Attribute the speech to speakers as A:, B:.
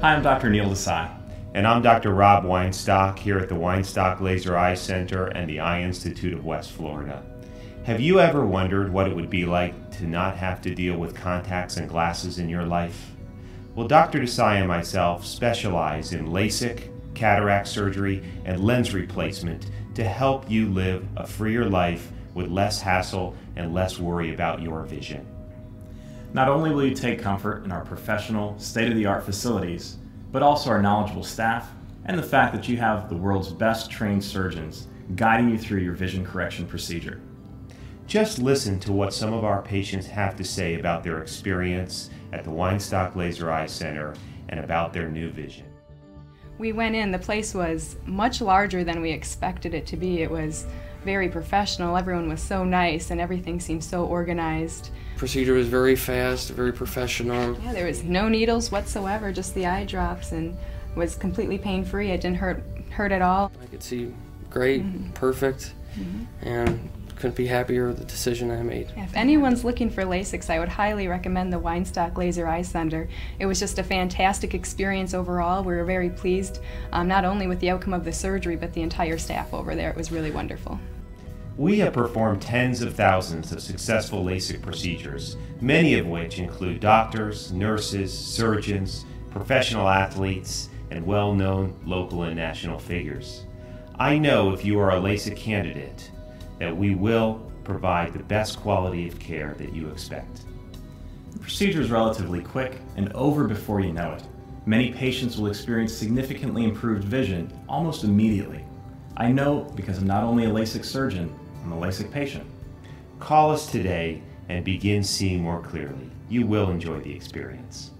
A: Hi, I'm Dr. Neel Desai.
B: And I'm Dr. Rob Weinstock here at the Weinstock Laser Eye Center and the Eye Institute of West Florida. Have you ever wondered what it would be like to not have to deal with contacts and glasses in your life? Well, Dr. Desai and myself specialize in LASIK, cataract surgery, and lens replacement to help you live a freer life with less hassle and less worry about your vision.
A: Not only will you take comfort in our professional, state of the art facilities, but also our knowledgeable staff and the fact that you have the world's best trained surgeons guiding you through your vision correction procedure.
B: Just listen to what some of our patients have to say about their experience at the Weinstock Laser Eye Center and about their new vision.
C: We went in, the place was much larger than we expected it to be. It was very professional, everyone was so nice, and everything seemed so organized.
D: Procedure was very fast, very professional.
C: Yeah, there was no needles whatsoever, just the eye drops, and was completely pain free. It didn't hurt hurt at all.
D: I could see great, mm -hmm. perfect, mm -hmm. and couldn't be happier with the decision I made.
C: If anyone's looking for LASIK, I would highly recommend the Weinstock Laser Eye Center. It was just a fantastic experience overall. We were very pleased, um, not only with the outcome of the surgery, but the entire staff over there. It was really wonderful.
B: We have performed tens of thousands of successful LASIK procedures, many of which include doctors, nurses, surgeons, professional athletes, and well known local and national figures. I know if you are a LASIK candidate, that we will provide the best quality of care that you expect.
A: The procedure is relatively quick and over before you know it. Many patients will experience significantly improved vision almost immediately. I know because I'm not only a LASIK surgeon, I'm a LASIK patient.
B: Call us today and begin seeing more clearly. You will enjoy the experience.